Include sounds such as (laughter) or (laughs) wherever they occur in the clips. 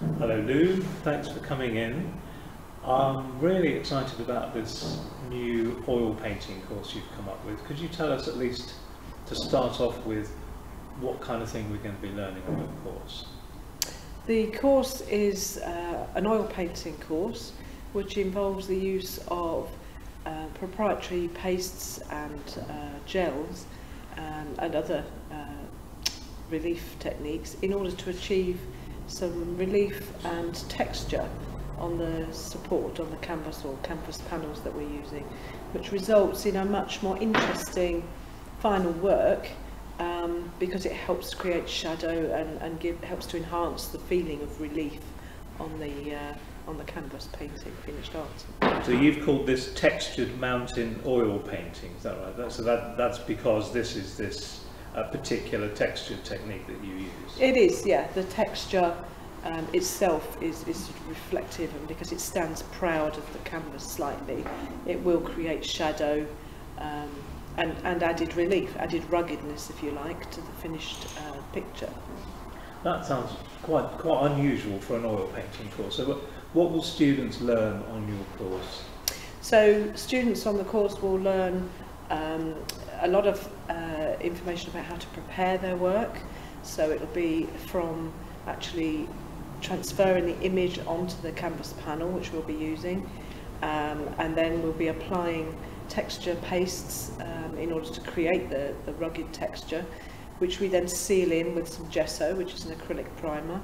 Hello Lou, thanks for coming in. I'm really excited about this new oil painting course you've come up with. Could you tell us at least to start off with what kind of thing we're going to be learning on the course? The course is uh, an oil painting course which involves the use of uh, proprietary pastes and uh, gels um, and other uh, relief techniques in order to achieve some relief and texture on the support on the canvas or canvas panels that we're using, which results in a much more interesting final work um, because it helps create shadow and, and give, helps to enhance the feeling of relief on the uh, on the canvas painting, finished art. So you've called this textured mountain oil painting, is that right? That, so that, that's because this is this uh, particular texture technique that you use? It is, yeah. The texture um, itself is, is reflective and because it stands proud of the canvas slightly, it will create shadow um, and, and added relief, added ruggedness, if you like, to the finished uh, picture. That sounds quite quite unusual for an oil painting course. So what, what will students learn on your course? So students on the course will learn um, a lot of uh, information about how to prepare their work. So it'll be from actually transferring the image onto the canvas panel, which we'll be using, um, and then we'll be applying texture pastes um, in order to create the, the rugged texture, which we then seal in with some gesso, which is an acrylic primer.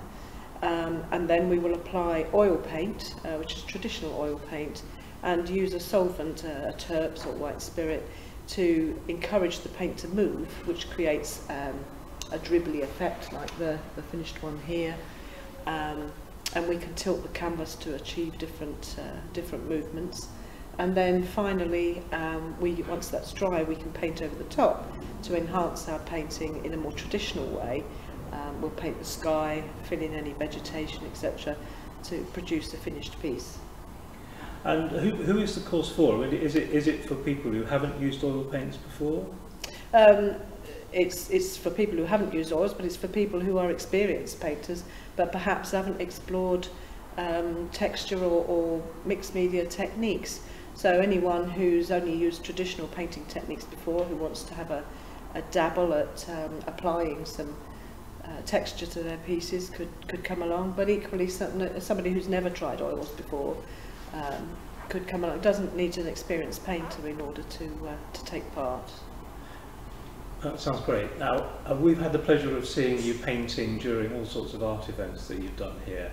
Um, and then we will apply oil paint, uh, which is traditional oil paint, and use a solvent, uh, a terps or white spirit, to encourage the paint to move, which creates um, a dribbly effect like the, the finished one here. Um, and we can tilt the canvas to achieve different, uh, different movements. And then finally, um, we, once that's dry, we can paint over the top to enhance our painting in a more traditional way. Um, we'll paint the sky, fill in any vegetation, etc., to produce a finished piece. And who, who is the course for? I mean, is it is it for people who haven't used oil paints before? Um, it's it's for people who haven't used oils, but it's for people who are experienced painters, but perhaps haven't explored um, texture or, or mixed media techniques. So anyone who's only used traditional painting techniques before, who wants to have a, a dabble at um, applying some uh, texture to their pieces, could could come along. But equally, somebody who's never tried oils before um, could come along. It Doesn't need an experienced painter in order to, uh, to take part. That sounds great. Now, uh, we've had the pleasure of seeing you painting during all sorts of art events that you've done here.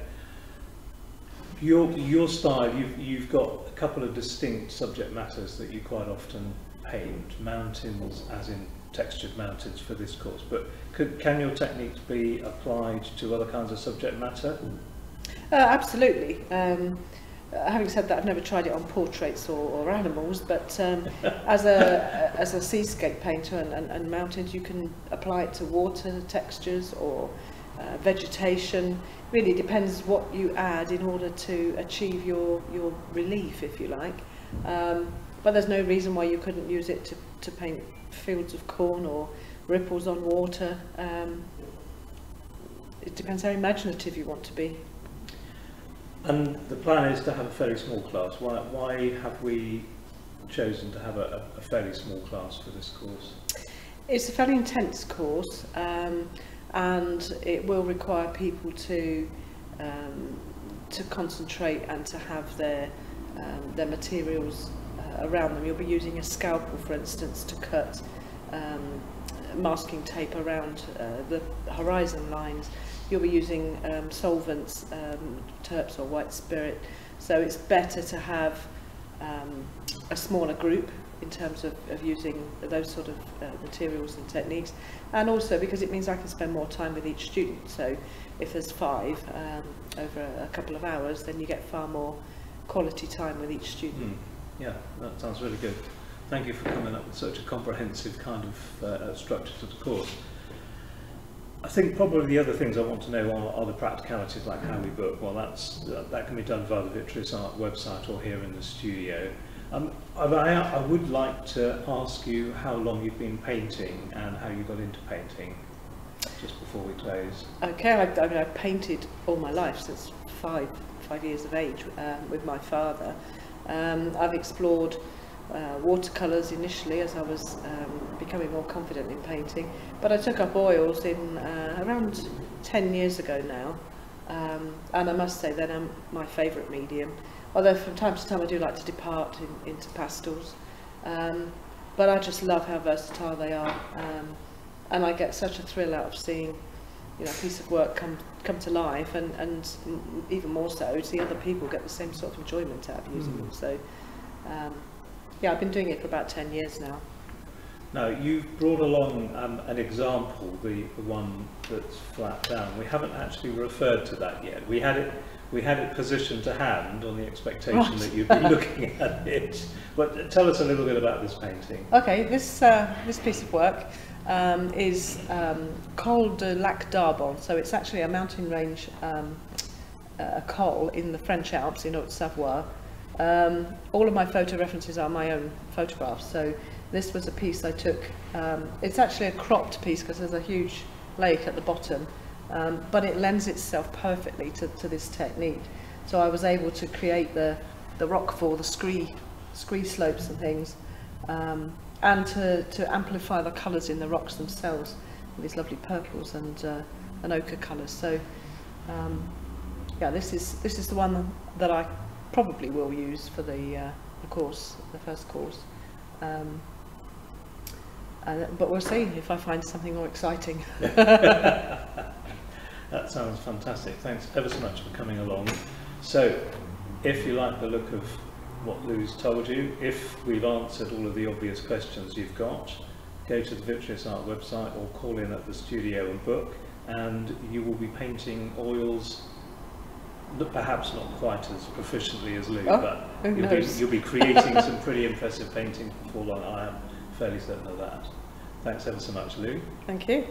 Your, your style, you've, you've got a couple of distinct subject matters that you quite often paint, mountains as in textured mountains for this course, but could, can your techniques be applied to other kinds of subject matter? Uh, absolutely. Um, uh, having said that, I've never tried it on portraits or, or animals, but um, (laughs) as a as a seascape painter and, and, and mountains, you can apply it to water textures or uh, vegetation. Really depends what you add in order to achieve your your relief, if you like. Um, but there's no reason why you couldn't use it to, to paint fields of corn or ripples on water. Um, it depends how imaginative you want to be. And the plan is to have a fairly small class. Why, why have we chosen to have a, a fairly small class for this course? It's a fairly intense course um, and it will require people to um, to concentrate and to have their um, their materials uh, around them. You'll be using a scalpel, for instance, to cut um, masking tape around uh, the horizon lines you'll be using um, solvents, um, terps or white spirit. So it's better to have um, a smaller group in terms of, of using those sort of uh, materials and techniques. And also because it means I can spend more time with each student. So if there's five um, over a, couple of hours, then you get far more quality time with each student. Mm. Yeah, that sounds really good. Thank you for coming up with such a comprehensive kind of uh, structure to the course. I think probably the other things I want to know are, are the practicalities, like how we book. Well, that's that, that can be done via the Vitreus Art website or here in the studio. Um, I, I would like to ask you how long you've been painting and how you got into painting. just before we close. Okay, I've, I mean, I've painted all my life since five, five years of age um, with my father. Um, I've explored uh, watercolours initially as I was um, becoming more confident in painting. But I took up oils in uh, around 10 years ago now. Um, and I must say they're now my favourite medium. Although from time to time I do like to depart in, into pastels. Um, but I just love how versatile they are. Um, and I get such a thrill out of seeing you know, a piece of work come come to life and, and even more so to see other people get the same sort of enjoyment out of using mm. them. So um, yeah, I've been doing it for about 10 years now. Now, you've brought along um, an example, the, the one that's flat down. We haven't actually referred to that yet. We had it, we had it positioned to hand on the expectation Right. that you'd be looking (laughs) at it. But tell us a little bit about this painting. Okay, this, uh, this piece of work um, is um, Col de Lac d'Arbon. So it's actually a mountain range, um, a col in the French Alps in Haute-Savoie. Um, all of my photo references are my own photographs. So this was a piece I took. Um, it's actually a cropped piece because there's a huge lake at the bottom, um, but it lends itself perfectly to, to this technique. So I was able to create the, the rock fall, the scree, scree slopes and things, um, and to, to amplify the colours in the rocks themselves, these lovely purples and, uh, and ochre colours. So um, yeah, this is, this is the one that I probably will use for the, uh, the course, the first course. Um, uh, but we'll see if I find something more exciting. (laughs) That sounds fantastic. Thanks ever so much for coming along. So, if you like the look of what Lou's told you, if we've answered all of the obvious questions you've got, go to the Vitreus Art website or call in at the studio and book, and you will be painting oils, perhaps not quite as proficiently as Lou, Oh, but you'll be, you'll be creating (laughs) some pretty impressive paintings before long. I am fairly certain of that. Thanks ever so much, Lou. Thank you.